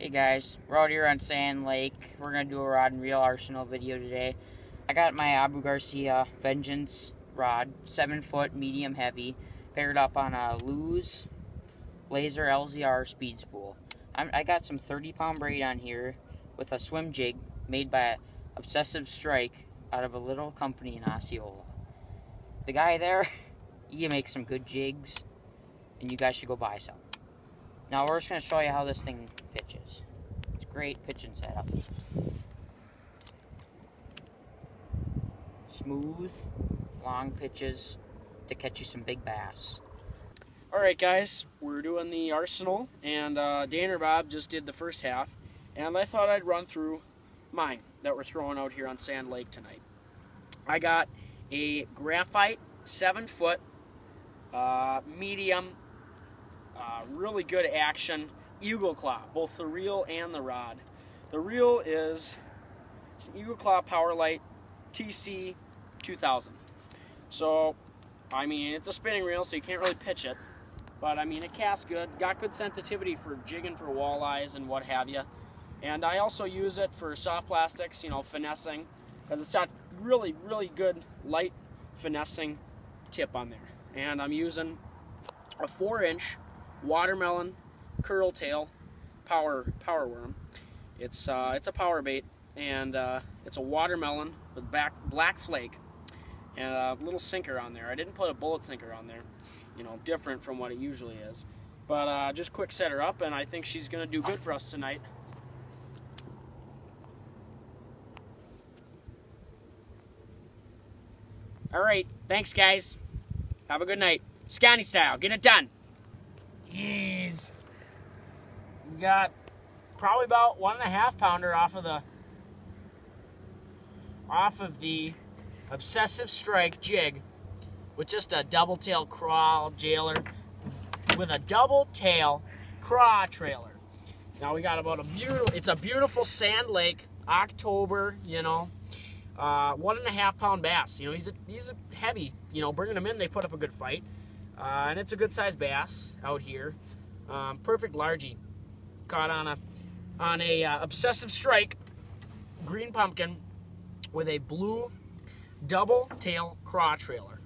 Hey guys, we're out here on Sand Lake. We're gonna do a rod and reel arsenal video today. I got my Abu Garcia Vengeance rod, seven foot, medium heavy, paired up on a Lew's Laser LZR speed spool. I'm, i got some 30 pound braid on here with a swim jig made by Obsessive Strike out of a little company in Osceola. The guy there, he makes some good jigs, and you guys should go buy some. Now we're just going to show you how this thing pitches. It's great pitching setup. Smooth, long pitches to catch you some big bass. All right, guys, we're doing the Arsenal, and uh, Dan or Bob just did the first half, and I thought I'd run through mine that we're throwing out here on Sand Lake tonight. I got a graphite, seven foot, uh, medium uh, really good action. Eagle Claw, both the reel and the rod. The reel is it's an Eagle Claw Powerlite TC 2000. So, I mean, it's a spinning reel, so you can't really pitch it. But, I mean, it casts good. Got good sensitivity for jigging for walleyes and what have you. And I also use it for soft plastics, you know, finessing. Because it's got really, really good light finessing tip on there. And I'm using a 4 inch watermelon curl tail power power worm. It's uh, it's a power bait and uh, it's a watermelon with back black flake and a little sinker on there. I didn't put a bullet sinker on there, you know, different from what it usually is. But uh, just quick set her up, and I think she's gonna do good for us tonight. All right, thanks guys. Have a good night. Scotty style, get it done. Jeez. Got probably about one and a half pounder off of the off of the obsessive strike jig with just a double tail crawl jailer with a double tail craw trailer. Now we got about a beautiful, it's a beautiful sand lake, October, you know, uh, one and a half pound bass. You know, he's a, he's a heavy, you know, bringing him in, they put up a good fight. Uh, and it's a good sized bass out here. Um, perfect largie. Caught on a on a uh, obsessive strike green pumpkin with a blue double tail craw trailer.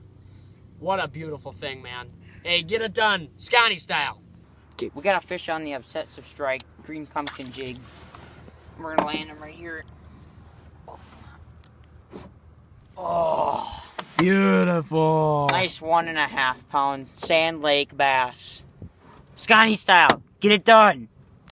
What a beautiful thing, man. Hey, get it done, Scotty style. Okay, we got a fish on the obsessive strike green pumpkin jig. We're gonna land him right here. Beautiful. Nice one and a half pound Sand Lake bass. Scotty style. Get it done.